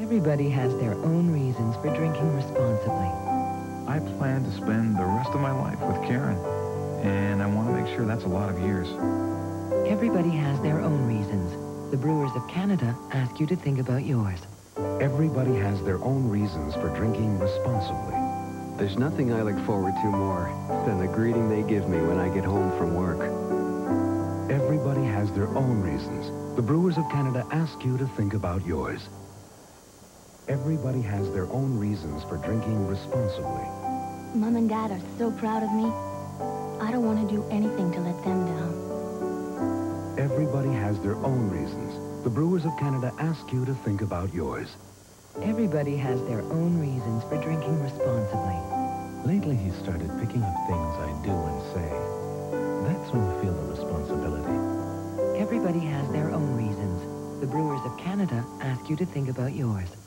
Everybody has their own reasons for drinking responsibly. I plan to spend the rest of my life with Karen, and I want to make sure that's a lot of years. Everybody has their own reasons. The Brewers of Canada ask you to think about yours. Everybody has their own reasons for drinking responsibly. There's nothing I look forward to more than the greeting they give me when I get home from work. Everybody has their own reasons. The Brewers of Canada ask you to think about yours. Everybody has their own reasons for drinking responsibly. Mom and Dad are so proud of me. I don't want to do anything to let them down. Everybody has their own reasons. The Brewers of Canada ask you to think about yours. Everybody has their own reasons for drinking responsibly. Lately, he started picking up things I do and say. That's when you feel the responsibility. Everybody has their own reasons. The Brewers of Canada ask you to think about yours.